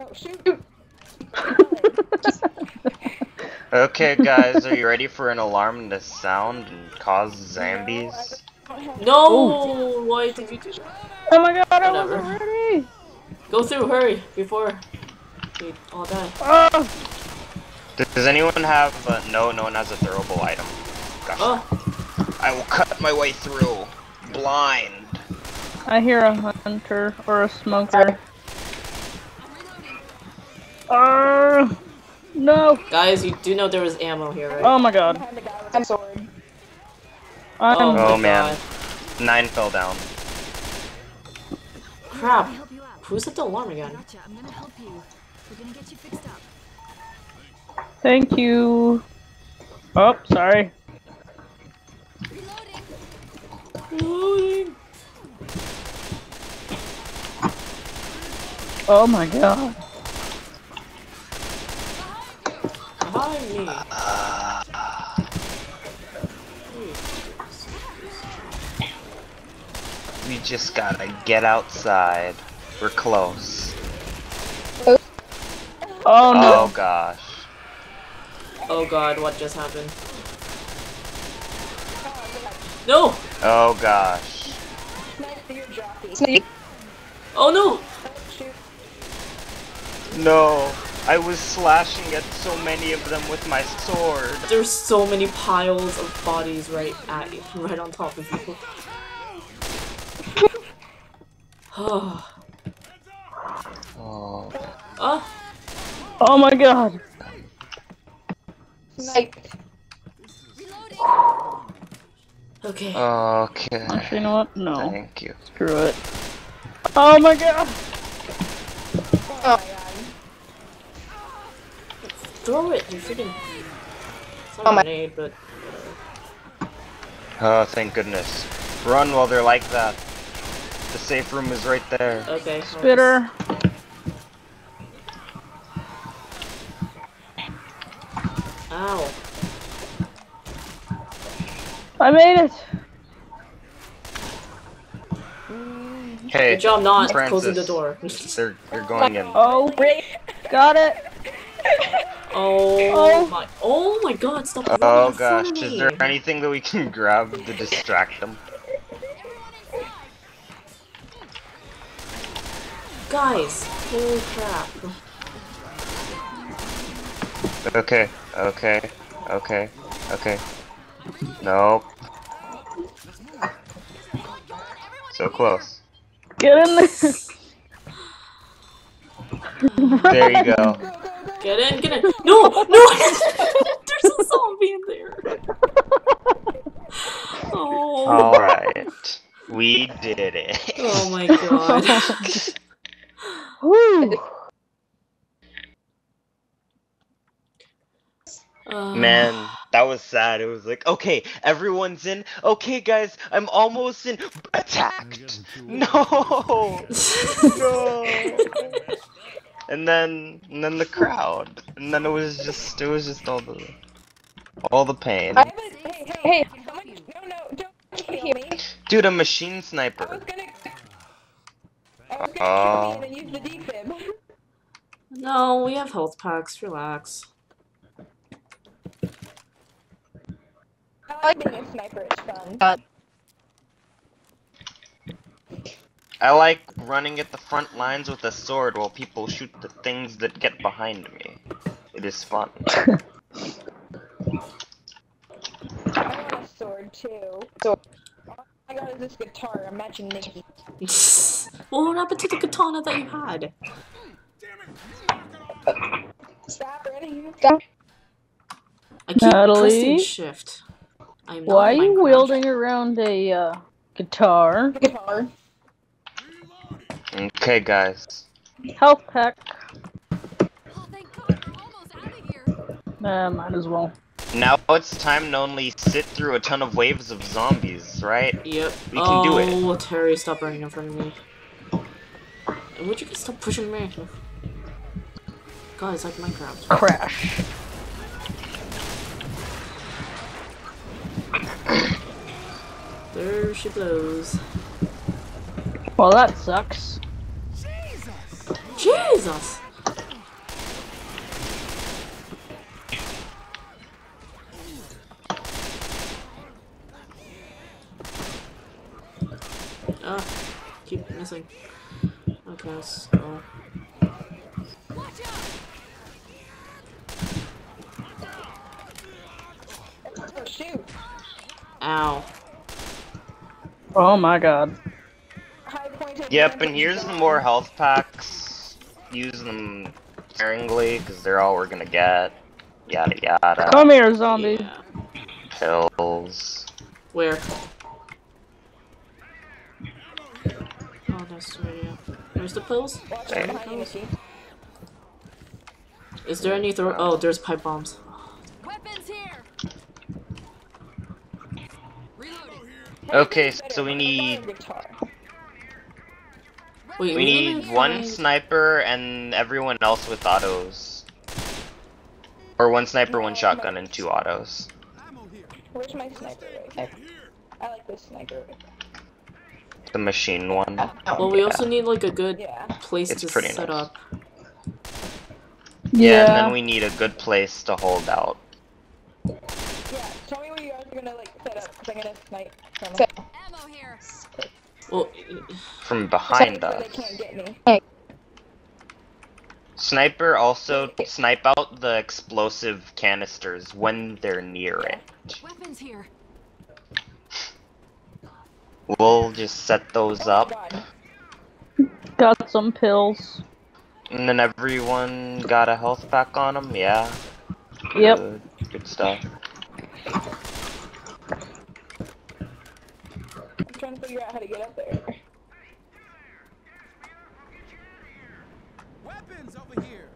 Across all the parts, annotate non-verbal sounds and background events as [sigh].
Oh shoot! Okay, guys, are you ready for an alarm to sound and cause zombies? No! Why did you do that? Oh my god, I Whatever. wasn't ready! Go through, hurry, before we all die. Oh, Does anyone have? Uh, no, no one has a throwable item. Gosh, Oh, I will cut my way through. Blind. I hear a hunter or a smoker. Oh, no! guys, you do know there was ammo here, right? Oh my god. Behind the guy sword. I'm Oh, Oh, my man. God. Nine fell down. Crap. Help you out. Who set the alarm again? Gotcha. I'm gonna help you. We're gonna get you fixed up. Thank you. Oh, sorry. Reloading. Oh my god. Just gotta get outside. We're close. Oh Oh no. gosh. Oh god, what just happened? No! Oh gosh. Snipe your jockey. Oh no! Oh! No. I was slashing at so many of them with my sword. There's so many piles of bodies right at you, right on top of you. Oh. Oh. oh, Oh my god. Sniped. okay. Okay. Actually, you know what? No. Thank you. Screw it. Oh my god. Oh my god. Throw it, you freaking. It's not Oh my- grenade, but. Uh, oh, thank goodness. Run while they're like that. The safe room is right there. Okay. Spitter. just- Ow. I made it. Hey, Good job not Francis. closing the door. They're they're going in. Oh, got it. [laughs] oh, Oh. my. Oh my god, stop Oh gosh, is there anything that we can [laughs] grab to distract them? Guys, holy crap. Okay, okay, okay, okay. Nope. So close. Get in there. There you go. Get in, get in. No, no! [laughs] There's a zombie in there. Oh. Alright. We did it. Oh my god. [laughs] [laughs] Whew. Uh, Man, that was sad. It was like, okay, everyone's in. Okay, guys, I'm almost in. Attacked! No! No! And then, and then the crowd, and then it was just, it was just all the, all the pain. I have a hey hey hey. Someone, no no don't hear me. Dude, a machine I was sniper. Gonna. I was gonna Oh. kill me and then use the defib. No, we have health packs. Relax. I like being a sniper. It's fun. I like running at the front lines with a sword while people shoot the things that get behind me. It is fun. [laughs] I want a sword too. So. All I got is this guitar. I'm matching Nikki. Well, what happened to the katana that you had? Stop running. I keep Natalie? pressing shift. I'm Why are you Minecraft. wielding around a uh, guitar? Guitar. Okay, guys. Health pack. Oh, thank God, we're almost out of here. Uh, might as well. Now it's time to only sit through a ton of waves of zombies, right? Yep. We can oh, do it. Oh, Terry, stop running in front of me. Would you stop pushing me? God, it's like Minecraft. Crash. there she blows. Well, that sucks. Jesus! Jesus! Ah, keep missing. Okay, so Oh shoot! ow. Oh my god. Yep, and here's the more health packs. Use them sparingly, because they're all we're gonna get. Yada yada. Come here, zombie. Yeah. Pills. Where? Oh, that's the radio. There's the pills. There. out behind. Is there any throw? Oh, there's pipe bombs. Weapons here. Okay, so we need buying a guitar. Wait, we need one find- sniper and everyone else with autos. Or one sniper, one shotgun, and two autos. Where's my sniper rifle? I like this sniper rifle. The machine one. Oh, well, we also need like a good Yeah. place It's to pretty set nice. up. Yeah, and then we need a good place to hold out. Yeah. Tell me where you guys are gonna like set up, I'm gonna snipe from Ammo here. Well, From behind us. they can't get me. Sniper also snipe out the explosive canisters when they're near it. Weapons here. We'll just set those up. Got some pills. and then everyone got a health pack on them. Yeah. Yep. Good, good stuff. I'm trying to figure out how to get up there. Weapons over here.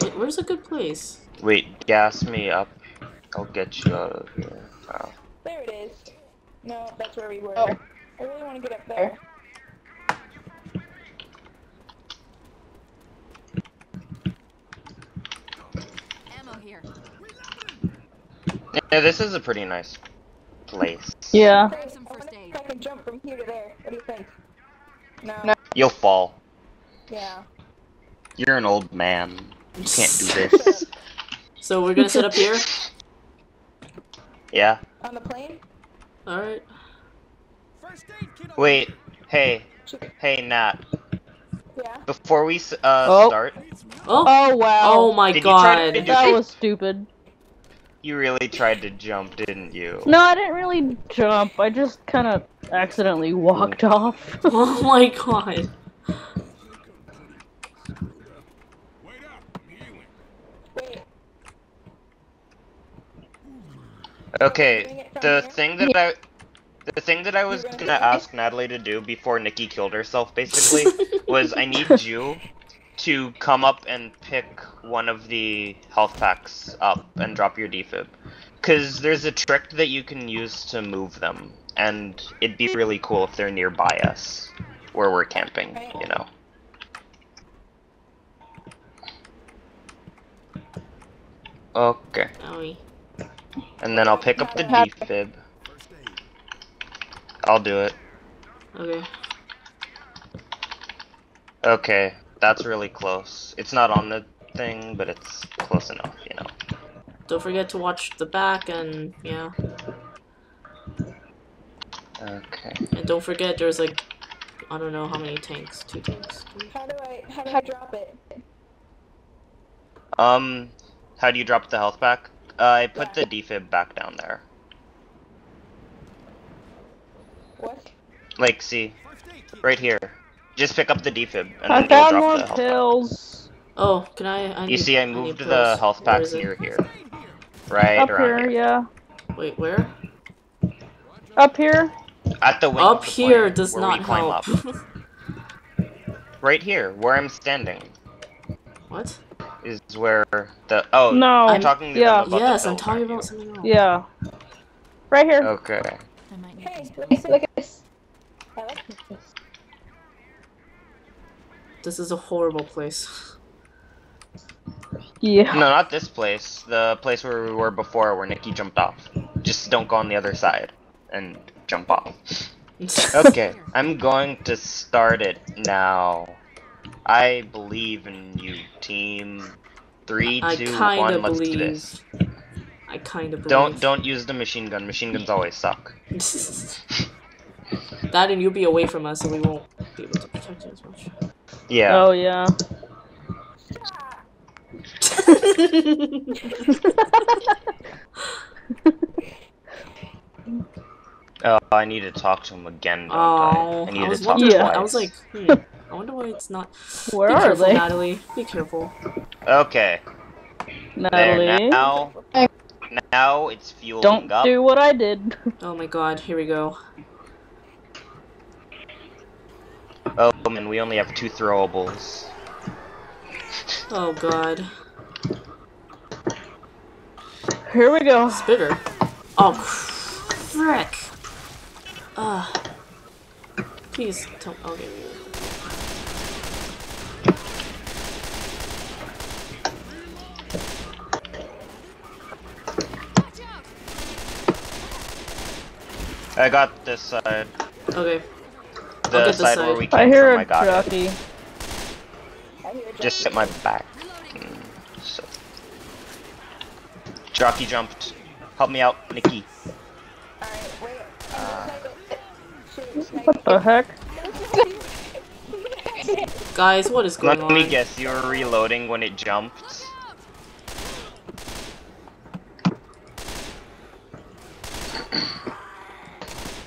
wait, where's a good place? Wait, gas me up. I'll get you out of here. Oh. There it is. No, that's where we were. Oh. I really want to get up there. Ammo here. Yeah, this is a pretty nice place. Yeah. I wonder first aid. if I can jump from here to there. What do you think? No. No. You'll fall. Yeah. You're an old man. You can't do [laughs] this. So we're gonna set up here. yeah. On the plane? All right. First aid kit over Wait. Hey. Hey, Nat. Yeah. Before we uh, Oh. start, Oh. Oh wow. Oh my Did you try to god. do- That was stupid. you really tried to jump, didn't you? No, I didn't really jump. I just kind of accidentally walked off. [laughs] Oh my god. Okay, the thing that I the thing that I was gonna gonna do it? ask Natalie to do before Nikki killed herself basically was I need [laughs] you to come up and pick one of the health packs up and drop your defib. Cause there's a trick that you can use to move them, and it'd be really cool if they're nearby us, where we're camping, you know. Okay, Owie. And then I'll pick up the Have- defib. I'll do it. Okay. Okay, that's really close. It's not on the thing, but it's close enough, you know. Don't forget to watch the back and yeah. Okay. And don't forget there's like I don't know how many tanks. Two tanks. How do I how do I drop it? Um, how do you drop the health pack? Uh, I put the defib back down there. What? Like, see, First aid kit. right here. Just pick up the defib, and I then found more the health pack. Oh, can I? I You need, see, I need moved the pills. health packs near here. Here. Right Up around here, here. yeah. Wait, where? Up here. At the wing Up the here does where not we climb help. Up. [laughs] Right here, where I'm standing, what? Is where the. Oh, No. I'm talking to Yeah. them about the yes, I'm talking about something else. Yeah. Right here. Okay. I might need Hey, these let me pills. see. Look at this. I like this. This is a horrible place. Yeah. No, not this place. The place where we were before, where Nikki jumped off. Just don't go on the other side and jump off. [laughs] Okay, I'm going to start it now. I believe in you, team. Three, I two, kinda one. Let's believe. do this. I kind of believe. Don't don't use the machine gun. Machine guns always suck. [laughs] [laughs] That and you'll be away from us, so we won't be able to protect you as much. Yeah. Oh yeah. [laughs] Oh, I need to talk to him again, don't oh, I? I I, need was to talk wondering. twice. I was like, hmm, I wonder why it's not. Where be are careful, they? Natalie. Be careful. okay. Natalie. There now. Now it's fueling Don't up. do what I did. [laughs] Oh my god, here we go. Oh, and we only have two throwables. Oh god. Here we go. Spitter. Oh, frick. Ugh. Please don't. Okay. I got this side. Okay. The get this side where side. we came I hear from, a I jockey. Just hit my back. So. Jockey jumped. Help me out, Nikki. Uh. What the heck? Guys, what is going Let on? me guess, you were reloading when it jumped.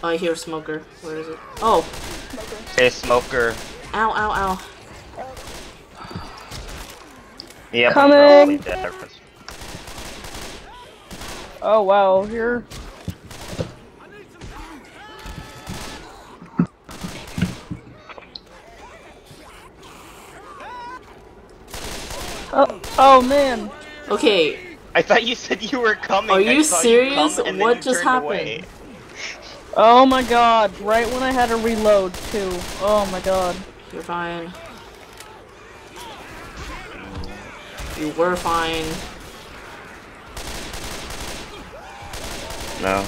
I hear smoker. Where is it? Oh, Hey, smoker. ow, ow, ow. Yep, Coming. I'm probably dead. Oh wow, you're. Oh, oh man. Okay, I thought you said you were coming. Are you serious? come, and then What just happened? away. Oh my god, right when I had to reload too. Oh my god. you're fine. You were fine. No.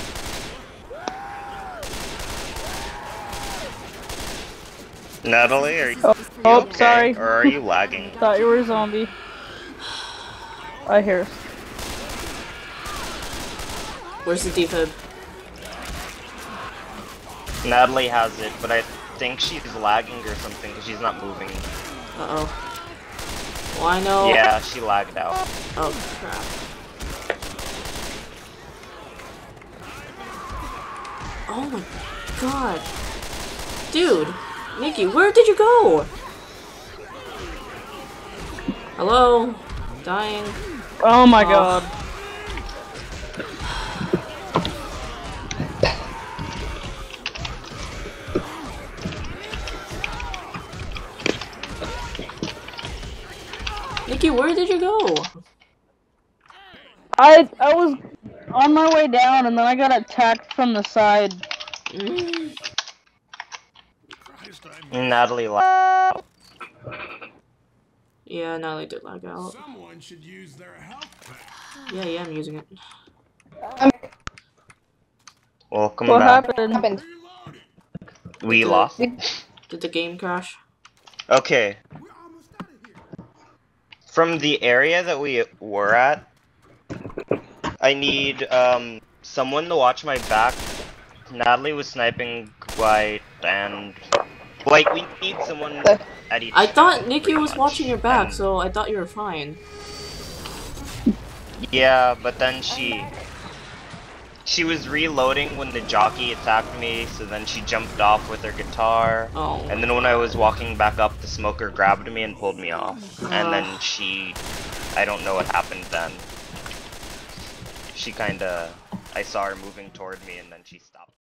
Natalie, are you, Oh, you oh okay? sorry. Or are you lagging? [laughs] Thought you were a zombie. I hear. Where's the defib? Natalie has it, but I think she's lagging or something because she's not moving. Uh oh. Well, I know. Yeah, she lagged out. Oh crap. Oh my god. Dude, Nikki, where did you go? Hello? Dying. Oh my Oh. god. Nikki, where did you go? I I was on my way down and then I got attacked from the side. Mm, Christ, Natalie lagged [laughs] out. Yeah, Natalie did lag out. Someone should use their health pack. Yeah, yeah, I'm using it. Welcome What back. What happened? We lost. Did the game crash? Okay. We're almost out of here. From the area that we were at, I need um someone to watch my back. Natalie was sniping White and like we need someone at each. I thought Nikki was watching your back, so I thought you were fine. Yeah, but then she she was reloading when the jockey attacked me, so then she jumped off with her guitar. Oh. And then when I was walking back up, the smoker grabbed me and pulled me off. And then she I don't know what happened then. She kinda I saw her moving toward me and then she stopped.